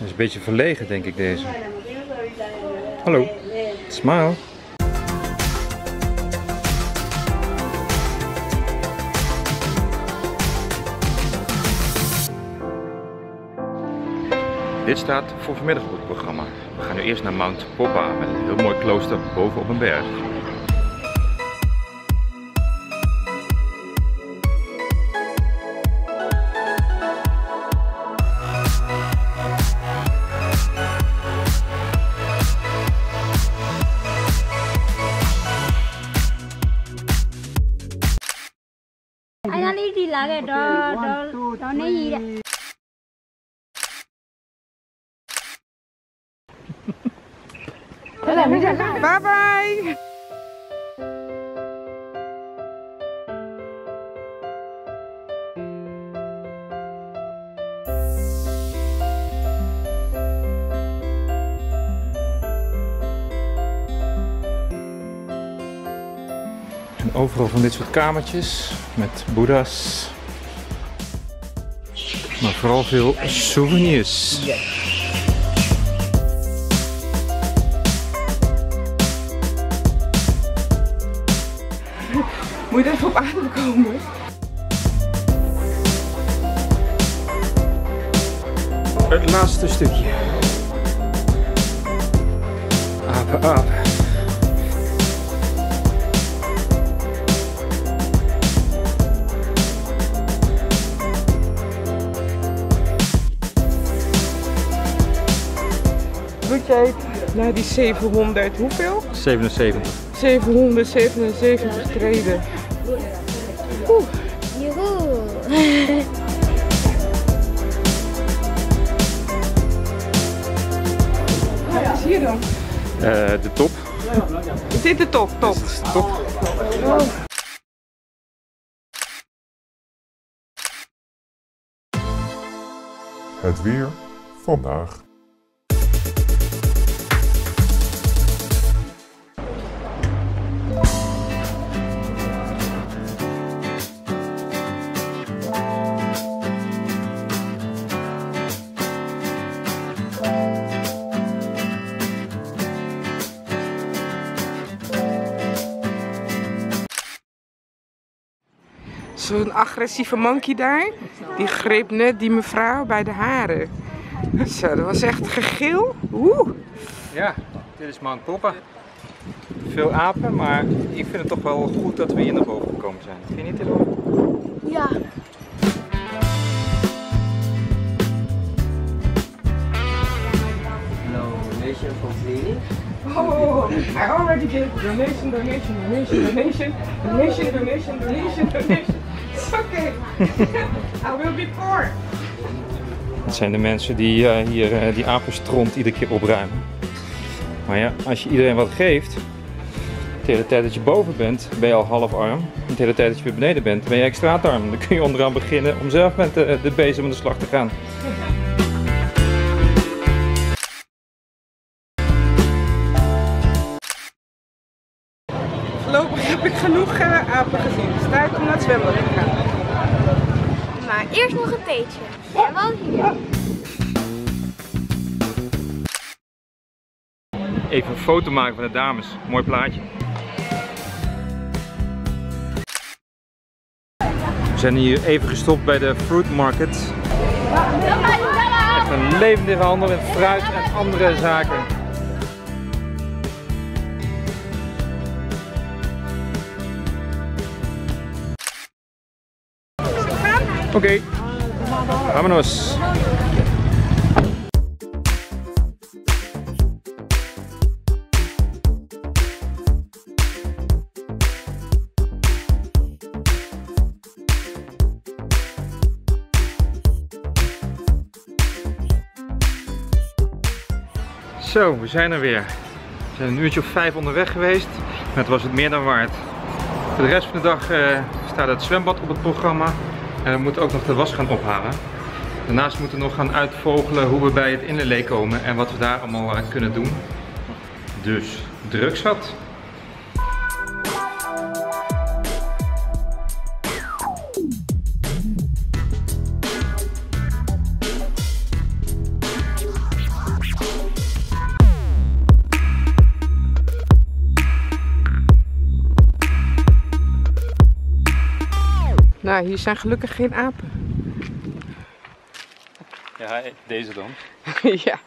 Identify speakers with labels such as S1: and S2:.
S1: Hij is een beetje verlegen, denk ik, deze. Hallo. Smile. Dit staat voor vanmiddag op het programma. We gaan nu eerst naar Mount Poppa met een heel mooi klooster boven op een berg.
S2: ။ အဲ့ဒါလေးဒီလာခဲ့တော့တော့တော့နေကြီးတဲ့
S3: Bye bye.
S1: Overal van dit soort kamertjes met boeddha's. Maar vooral veel souvenirs.
S3: Moet je even op adem komen?
S1: Het laatste stukje. Apen, apen.
S3: Jij naar die 700, hoeveel?
S1: 77.
S3: 777 treden. Oeh,
S2: Joehoe.
S3: wat is hier dan?
S1: Eh, de top.
S3: Is dit de top? Top.
S1: Top.
S4: Het weer vandaag.
S3: Zo'n agressieve monkey daar. Die greep net die mevrouw bij de haren. Zo, dat was echt gegil. Oeh.
S1: Ja, dit is Mount Poppa. Veel apen, maar ik vind het toch wel goed dat we hier naar boven gekomen zijn. Vind je niet, Tilo?
S2: Ja.
S3: I already gave donation, donation, donation, donation, donation, donation, donation, donation. It's okay. I will be poor.
S1: Dat zijn de mensen die eh, hier eh, die apenstront iedere keer opruimen. Maar ja, als je iedereen wat geeft, de hele tijd dat je boven bent, ben je al half arm. De hele tijd dat je weer beneden bent, ben je extra arm. Dan kun je onderaan beginnen om zelf met de, de bezem aan de slag te gaan.
S3: Genoeg eh, apen gezien. Dus tijd om naar het zwembad te gaan.
S2: Maar eerst nog een theetje. En wel hier.
S1: Even een foto maken van de dames. Mooi plaatje. We zijn hier even gestopt bij de Fruit Market. Echt een levendige handel met fruit en andere zaken. Oké, vámonos. Zo, we zijn er weer. We zijn een uurtje of vijf onderweg geweest, maar het was het meer dan waard. Voor de rest van de dag eh, staat het zwembad op het programma en we moeten ook nog de was gaan ophalen. Daarnaast moeten we nog gaan uitvogelen hoe we bij het inlay komen en wat we daar allemaal eh, kunnen doen. Dus, druk zat.
S3: Nou, hier zijn gelukkig geen apen.
S1: Ja, deze dan.
S3: ja,